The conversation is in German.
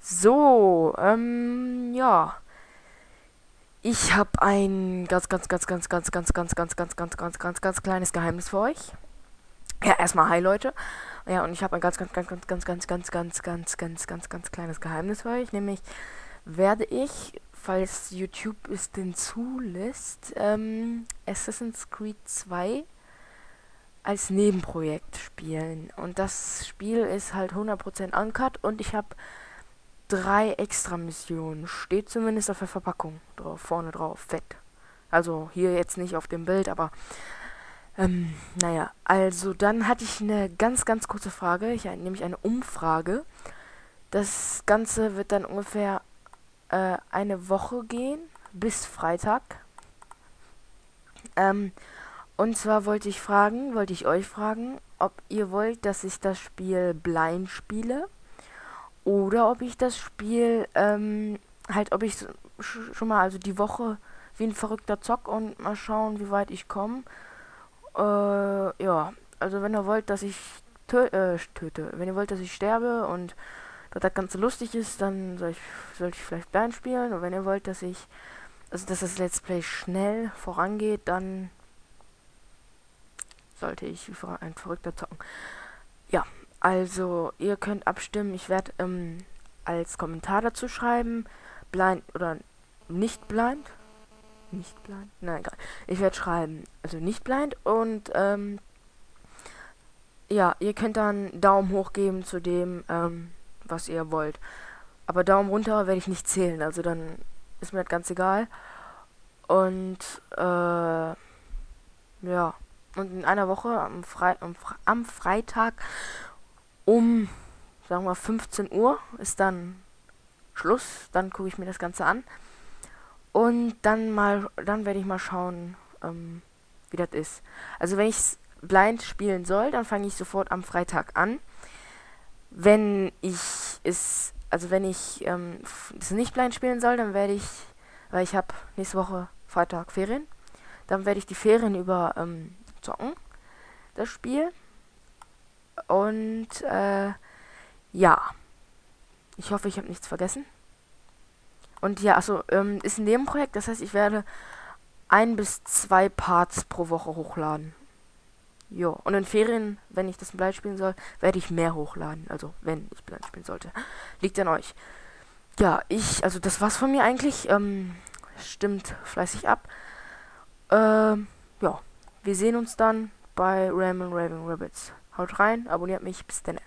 So, ähm, ja. Ich habe ein ganz, ganz, ganz, ganz, ganz, ganz, ganz, ganz, ganz, ganz, ganz, ganz, ganz kleines Geheimnis für euch. Ja, erstmal hi Leute. Ja, und ich habe ein ganz, ganz, ganz, ganz, ganz, ganz, ganz, ganz, ganz, ganz, ganz, ganz kleines Geheimnis für euch. Nämlich werde ich, falls YouTube es denn zulässt, ähm, Assassin's Creed 2 als Nebenprojekt spielen. Und das Spiel ist halt 100% uncut und ich habe drei extra Missionen. Steht zumindest auf der Verpackung drauf, vorne drauf, fett. Also hier jetzt nicht auf dem Bild, aber ähm, naja, also dann hatte ich eine ganz, ganz kurze Frage, ich, nämlich eine Umfrage. Das Ganze wird dann ungefähr äh, eine Woche gehen, bis Freitag. Ähm, und zwar wollte ich fragen, wollte ich euch fragen, ob ihr wollt, dass ich das Spiel blind spiele oder ob ich das Spiel ähm, halt, ob ich schon mal also die Woche wie ein verrückter Zock und mal schauen, wie weit ich komme. Äh, ja, also wenn ihr wollt, dass ich tö äh, töte, wenn ihr wollt, dass ich sterbe und dass das Ganze lustig ist, dann soll ich, soll ich vielleicht blind spielen. Und wenn ihr wollt, dass ich, also dass das Let's Play schnell vorangeht, dann sollte ich wie ein Verrückter zocken. Ja, also ihr könnt abstimmen. Ich werde ähm, als Kommentar dazu schreiben, blind oder nicht blind. Nicht blind? Nein, egal. Ich werde schreiben, also nicht blind und ähm, ja, ihr könnt dann Daumen hoch geben zu dem, ähm, was ihr wollt. Aber Daumen runter werde ich nicht zählen, also dann ist mir das ganz egal. Und äh, ja. Und in einer Woche, am, Fre am, am Freitag um, sagen wir 15 Uhr, ist dann Schluss. Dann gucke ich mir das Ganze an. Und dann mal, dann werde ich mal schauen, ähm, wie das ist. Also wenn ich es blind spielen soll, dann fange ich sofort am Freitag an. Wenn ich es, also wenn ich ähm, nicht blind spielen soll, dann werde ich, weil ich habe nächste Woche Freitag Ferien, dann werde ich die Ferien über ähm, zocken, das Spiel. Und äh, ja, ich hoffe, ich habe nichts vergessen. Und ja, also ähm, ist ein Nebenprojekt, das heißt, ich werde ein bis zwei Parts pro Woche hochladen. Jo, und in Ferien, wenn ich das Blind spielen soll, werde ich mehr hochladen. Also, wenn ich Blind spielen sollte. Liegt an euch. Ja, ich, also das war's von mir eigentlich. Ähm, stimmt fleißig ab. Ähm, ja, wir sehen uns dann bei Ramen Raving Rabbits. Haut rein, abonniert mich, bis dann.